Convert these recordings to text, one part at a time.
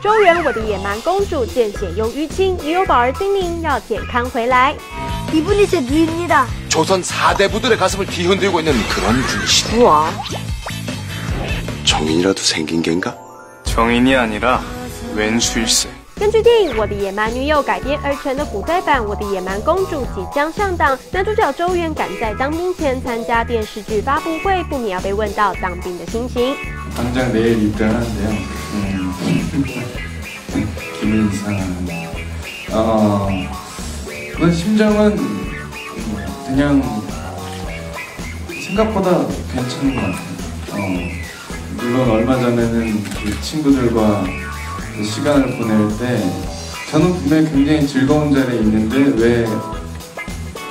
周元，我的野蛮公主见血又淤青，女友宝儿叮咛要健康回来。 이분이 제 누이입니다. 조선 사대부들의 가슴을 뒤흔들고 있는 그런 분이시다. 우와. 정인이라도 생긴 겐가? 정인이 아니라 왼수일세. 根据电影《我的野蛮女友》改编而成的古代版《我的野蛮公主》即将上档，男主角周元赶在当兵前参加电视剧发布会，不免要被问到当兵的心情。 당장 내일 입대하는데요. 어, 그 심정은 그냥 생각보다 괜찮은 것 같아요. 어, 물론 얼마 전에는 그 친구들과 그 시간을 보낼 때 저는 분명히 굉장히 즐거운 자리에 있는데 왜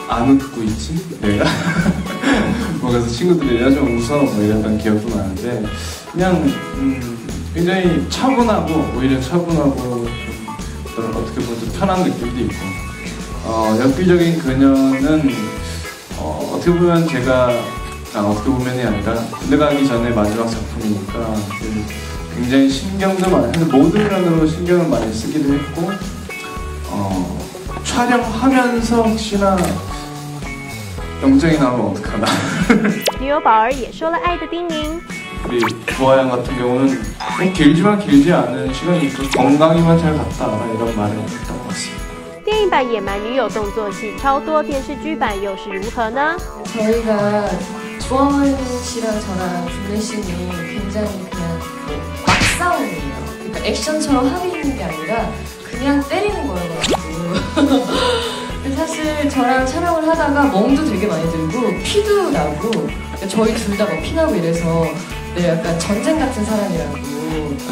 안 웃고 있지? 내가 뭐 그래서 친구들이 야좀 웃어 뭐 이랬던 기억도 나는데 그냥 음, 굉장히 차분하고 오히려 차분하고 좀 어떻게 편한 느낌도 있고 어, 엽기적인 그녀는 어, 어떻게 보면 제가 아, 어떻게 보면이 아니라 군대 가기 전에 마지막 작품이니까 그 굉장히 신경도 많이 근데 모든 면으로 신경을 많이 쓰기도 했고 어, 촬영하면서 혹시나 영정이 나오면 어떡하나 女友宝儿也说了爱的叮咛。 우리 부하양 같은 경우는 뭐 길지만 길지 않은 시간이 있고 건강히만 잘 갔다 와라 이런 말을 했던 것 같습니다 电影版《野蛮女友》动作戏超多，电视剧版又是如何呢？ 저희가 주원 씨랑 저랑 준래 씨는 굉장히 그냥 막 싸움이에요. 그러니까 액션처럼 하고 있는 게 아니라 그냥 때리는 거여가지고. 근데 사실 저랑 촬영을 하다가 멍도 되게 많이 들고 피도 나고 그러니까 저희 둘 다 막 피나고 이래서 네, 약간 전쟁 같은 사람이라고.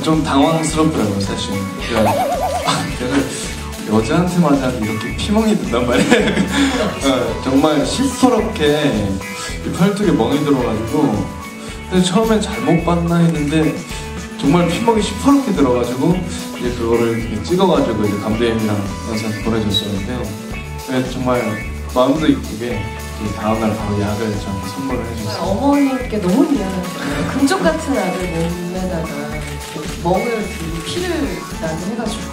좀 당황스럽더라고요 사실. 아, 내가 여자한테마다 이렇게 피멍이 든단 말이에요. 어, 정말 시퍼렇게 이 팔뚝에 멍이 들어가지고. 근데 처음엔 잘못 봤나 했는데 정말 피멍이 시퍼렇게 들어가지고 이제 그거를 찍어가지고 이제 감독님이랑 영상 보내줬었는데 정말 마음도 이쁘게 이 다음날 바로 약을 저한테 선물을 정말 해줬어요. 어머니께 너무 미안한 거예요. 금쪽 같은 아들 몸에다가 멍을 들고 피를 나게 해가지고